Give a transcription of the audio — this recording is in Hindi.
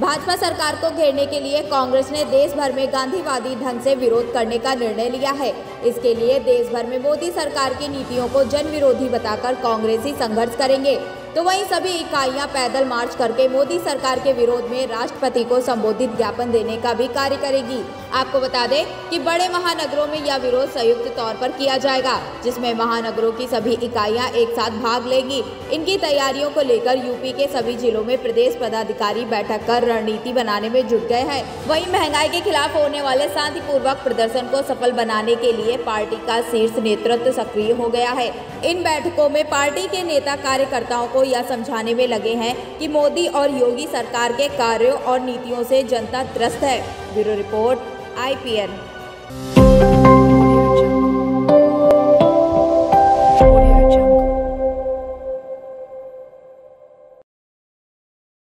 भाजपा सरकार को घेरने के लिए कांग्रेस ने देश भर में गांधीवादी ढंग से विरोध करने का निर्णय लिया है। इसके लिए देश भर में मोदी सरकार की नीतियों को जन विरोधी बताकर कांग्रेसी संघर्ष करेंगे। तो वहीं सभी इकाइयाँ पैदल मार्च करके मोदी सरकार के विरोध में राष्ट्रपति को संबोधित ज्ञापन देने का भी कार्य करेगी। आपको बता दें कि बड़े महानगरों में यह विरोध संयुक्त तौर पर किया जाएगा, जिसमें महानगरों की सभी इकाइयाँ एक साथ भाग लेंगी। इनकी तैयारियों को लेकर यूपी के सभी जिलों में प्रदेश पदाधिकारी बैठक कर रणनीति बनाने में जुट गए हैं। वही महँगाई के खिलाफ होने वाले शांतिपूर्वक प्रदर्शन को सफल बनाने के लिए पार्टी का शीर्ष नेतृत्व सक्रिय हो गया है। इन बैठकों में पार्टी के नेता कार्यकर्ताओं को यह समझाने में लगे हैं कि मोदी और योगी सरकार के कार्यों और नीतियों से जनता त्रस्त है। Bureau report, IPN.